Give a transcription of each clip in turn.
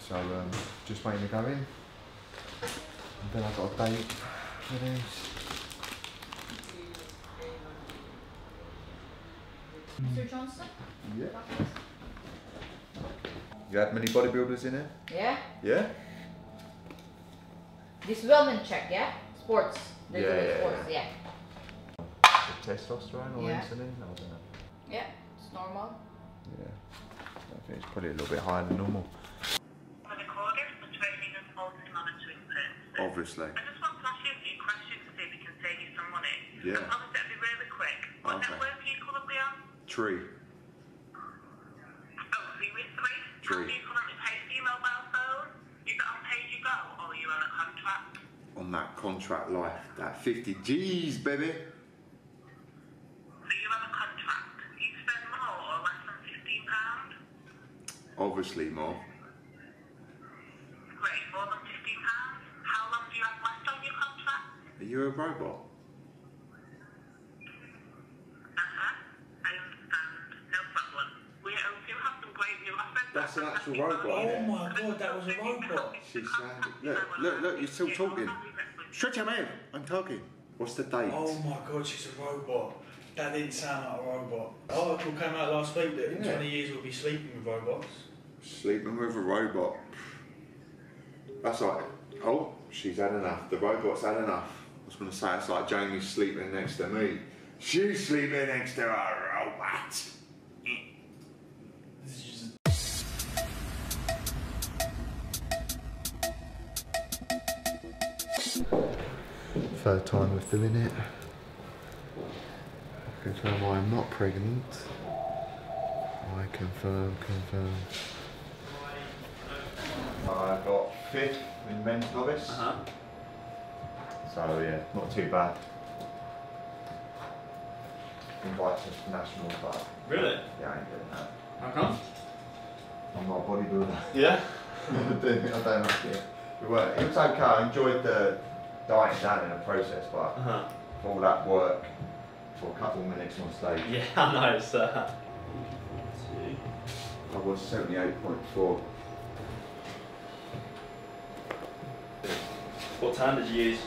so um, just waiting to go in. And then I've got a date for these. Mr. Johnson? Yeah. You had many bodybuilders in here? Yeah? Yeah? This wellman check, yeah? Sports. They Yeah, yeah, sports, yeah. The testosterone or Yeah. insulin? I don't know. Yeah, it's normal. Yeah. I think it's probably a little bit higher than normal. Obviously. I just want to ask you a few questions to see if we can save you some money. Yeah. Obviously, it'll be really quick. What Okay. network are you currently on? Tree. Oh, three with three? Tree. How do you currently pay for your mobile phone? Is it on pay you go or are you on a contract? On that contract life, that 50 G's, baby. So you're on a contract. You spend more or less than fifteen pounds? Obviously more. Great, more than fifteen pounds. How long do you have left on your contract? Are you a robot? Uh-huh. I understand. No problem. We do have some great new offers. That's an actual robot, Oh my god, that was a robot. She sounded. Look, look, look, you're still talking. Shut your mouth. I'm talking. What's the date? Oh my god, she's a robot. That didn't sound like a robot. Article came out last week that in Yeah. 20 years we'll be sleeping with robots. Sleeping with a robot. That's like, oh, she's had enough. The robot's had enough. I was going to say, it's like Jamie's sleeping next to me. She's sleeping next to a robot. This is just Third time of doing it. Confirm I am not pregnant. I confirm, confirm. I got fifth in men's novice. Uh-huh. So yeah, not too bad. Invite to nationals, but Really? yeah, I ain't doing that. How come? I'm not a bodybuilder. Yeah. I don't like it. We were, it was okay. I enjoyed the dieting down in the process, but Uh-huh. all that work for a couple of minutes on stage, Yeah, I know. It's, uh, I was 78.4. what time did you use?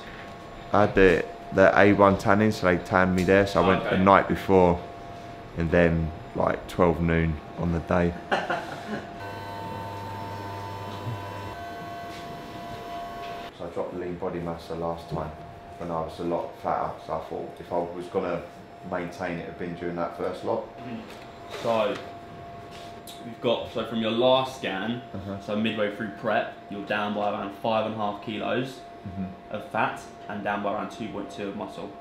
I had the, the A1 tanning, so they tanned me there. So I went Okay. the night before and then like 12 noon on the day. so I dropped the lean body mass the last time when I was a lot fatter. So I thought if I was going to maintain it, it'd been during that first lot. So we've got so from your last scan, Uh-huh. so midway through prep, you're down by around five and a half kilos Mm-hmm. of fat and down by around two point two of muscle.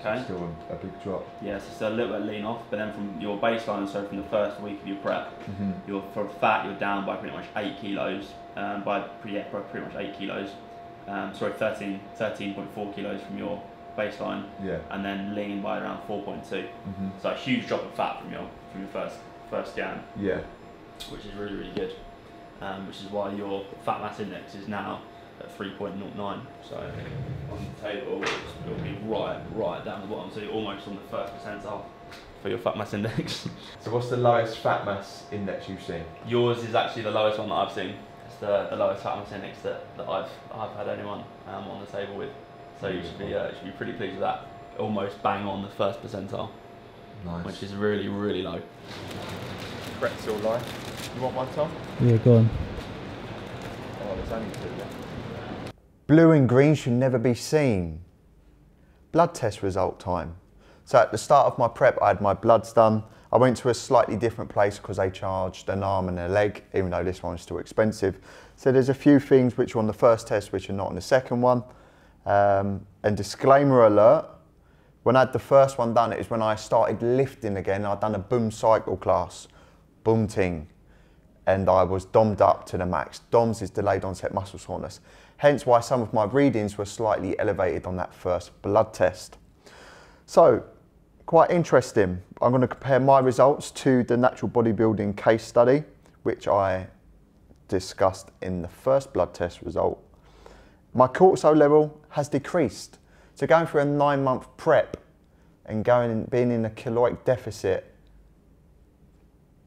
Okay. Still a, a big drop. Yeah, so still a little bit lean off, but then from your baseline, so from the first week of your prep, Mm-hmm. you're for fat you're down by pretty much eight kilos, um, by pretty, yeah, by pretty much eight kilos. Um, sorry, 13, 13.4 kilos from your baseline, Yeah. and then lean by around 4.2. Mm-hmm. So a huge drop of fat from your from your first first scan. Yeah. which is really really good. Um, which is why your fat mass index is now at 3.09. So on the table it'll be right right down the bottom, so you're almost on the first percentile for your fat mass index. So what's the lowest fat mass index you've seen? Yours is actually the lowest one that I've seen. It's the, the lowest fat mass index that, that I've I've had anyone um, on the table with. So you should be uh, you should be pretty pleased with that. Almost bang on the first percentile, Nice. which is really really low. Pretzel life. You want one, Tom? Yeah, go on. Oh, there's only two left. Blue and green should never be seen. Blood test result time. So at the start of my prep, I had my bloods done. I went to a slightly different place because they charged an arm and a leg, even though this one one's still expensive. So there's a few things which are on the first test, which are not on the second one. Um, and disclaimer alert, when I had the first one done, it was when I started lifting again. I'd done a boom cycle class, boom ting and I was dommed up to the max. DOMS is delayed onset muscle soreness. Hence why some of my readings were slightly elevated on that first blood test. So, quite interesting. I'm going to compare my results to the natural bodybuilding case study, which I discussed in the first blood test result. My cortisol level has decreased. So going through a nine month prep and going being in a caloric deficit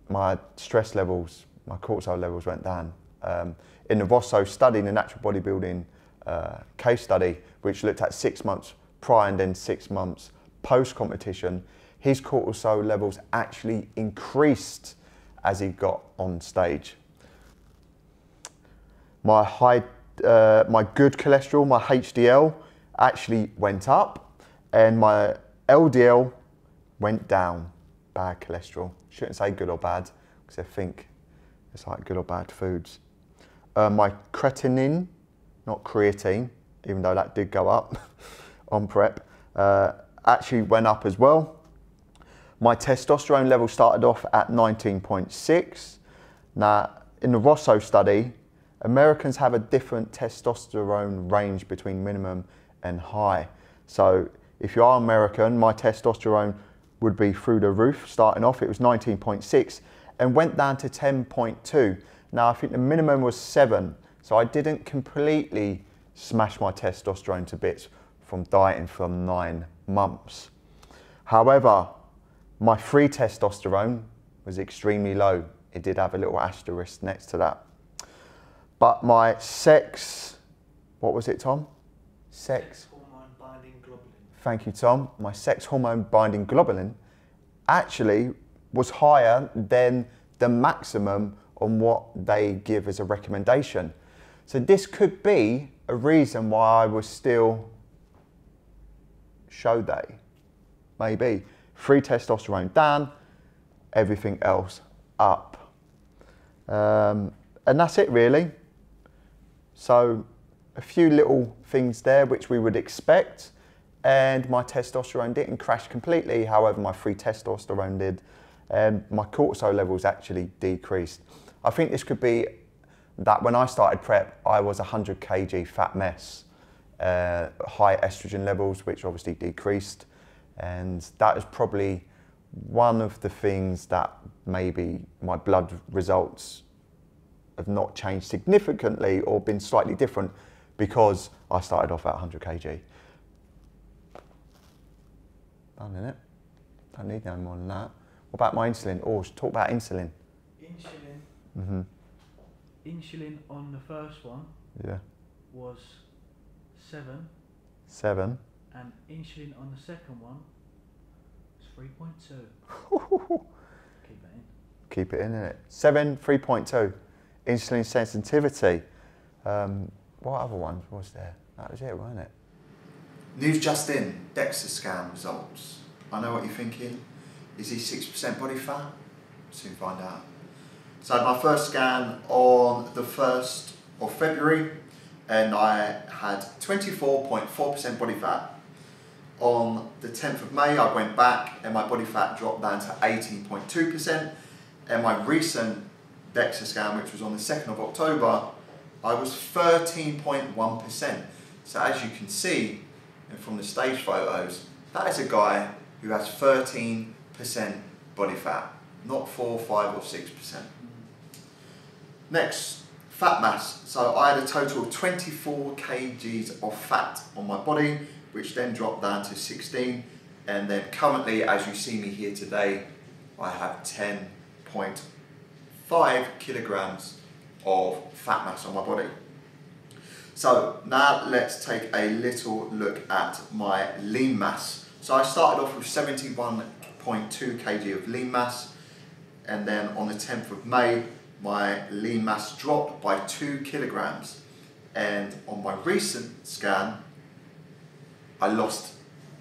my stress levels, my cortisol levels went down. Um, in the Rossow study, the natural bodybuilding uh, case study, which looked at six months prior and then six months post competition, his cortisol levels actually increased as he got on stage. My high, uh, my good cholesterol, my HDL, actually went up, and my LDL went down. Bad cholesterol. Shouldn't say good or bad because I think it's like good or bad foods. Uh, my creatinine, not creatine, even though that did go up on prep, uh, actually went up as well. My testosterone level started off at 19.6. Now, in the Rossow study, Americans have a different testosterone range between minimum and high. So if you are American, my testosterone would be through the roof. Starting off, it was 19.6 and went down to 10.2. Now, I think the minimum was seven, so I didn't completely smash my testosterone to bits from dieting for nine months. However, my free testosterone was extremely low. It did have a little asterisk next to that. But my sex, what was it, Tom? Sex. Hormone binding globulin. Thank you, Tom. My sex hormone binding globulin actually was higher than the maximum on what they give as a recommendation. So this could be a reason why I was still show day. Maybe. Free testosterone down, everything else up. Um, and that's it really. So a few little things there which we would expect and my testosterone didn't crash completely. However, my free testosterone did and my cortisol levels actually decreased. I think this could be that when I started prep, I was 100 kg fat mess, uh, high estrogen levels, which obviously decreased. And that is probably one of the things that maybe my blood results have not changed significantly or been slightly different because I started off at 100 kg. Done in it. Don't need no more than that. What about my insulin? Oh, talk about insulin. Insulin. Hmm Insulin on the first one Yeah. was seven, Seven. and insulin on the second one was three point two. Keep it in. Keep it in, innit? Seven, 3.2. Insulin sensitivity. Um, what other ones was there? That was it, wasn't it? News just in. DEXA scan results. I know what you're thinking. Is he 6% body fat? Soon find out. So I had my first scan on the 1st of February and I had 24.4% body fat. On the 10th of May, I went back and my body fat dropped down to 18.2%. And my recent DEXA scan, which was on the 2nd of October, I was 13.1%. So as you can see, and from the stage photos, that is a guy who has 13% body fat, not 4, 5 or 6%. Next, fat mass. So I had a total of 24 kgs of fat on my body, which then dropped down to 16. And then currently, as you see me here today, I have 10.5 kilograms of fat mass on my body. So now let's take a little look at my lean mass. So I started off with 71.2 kg of lean mass and then on the 10th of May my lean mass dropped by 2 kilograms and on my recent scan I lost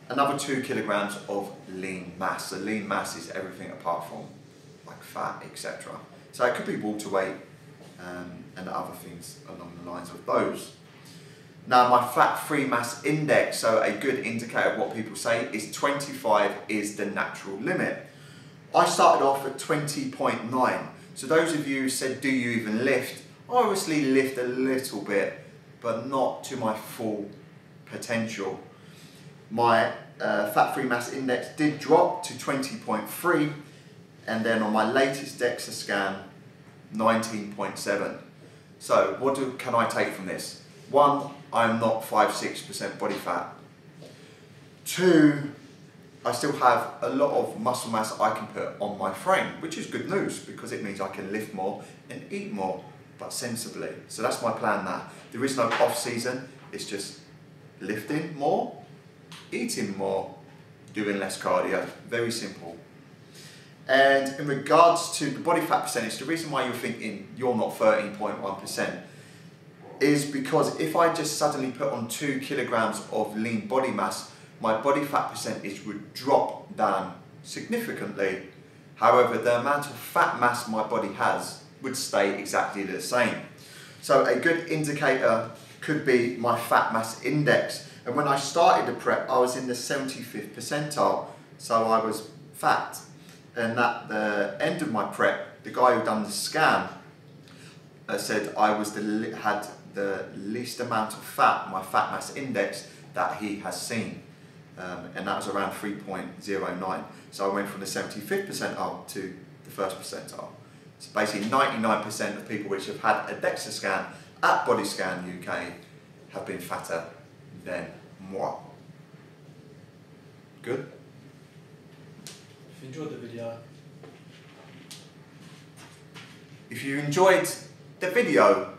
another 2 kilograms of lean mass. So lean mass is everything apart from like fat etc. So it could be water weight um, and other things along the lines of those. Now my fat-free mass index, so a good indicator of what people say, is 25 is the natural limit. I started off at 20.9. So those of you who said, do you even lift? I obviously lift a little bit, but not to my full potential. My uh, fat-free mass index did drop to 20.3, and then on my latest DEXA scan, 19.7. So what do, can I take from this? One, I'm not 5-6% body fat. Two, I still have a lot of muscle mass I can put on my frame, which is good news because it means I can lift more and eat more. but sensibly. So that's my plan now. There is no off season, it's just lifting more, eating more, doing less cardio. Very simple. And in regards to the body fat percentage, the reason why you're thinking you're not 13.1% is because if I just suddenly put on two kilograms of lean body mass, my body fat percentage would drop down significantly. However, the amount of fat mass my body has would stay exactly the same. So a good indicator could be my fat mass index. And when I started the prep, I was in the 75th percentile, so I was fat. And at the end of my prep, the guy who done the scan uh, said I was the had the least amount of fat, my fat mass index that he has seen, um, and that was around 3.09. So I went from the 75th percentile to the first percentile. So basically, 99% of people which have had a DEXA scan at Body Scan UK have been fatter than moi. Good. If you enjoyed the video, If you enjoyed the video,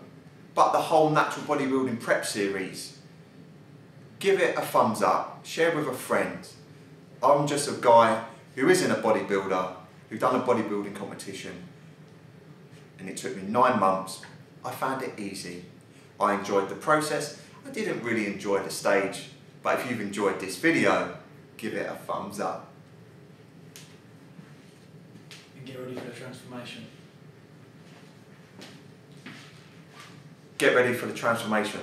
but the whole natural bodybuilding prep series, give it a thumbs up, share with a friend. I'm just a guy who isn't a bodybuilder, who done a bodybuilding competition, and it took me nine months. I found it easy. I enjoyed the process. I didn't really enjoy the stage, but if you've enjoyed this video, give it a thumbs up. and get ready for the transformation. Get ready for the transformation.